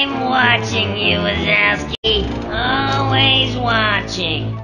I'm watching you, Wazowski. Always watching.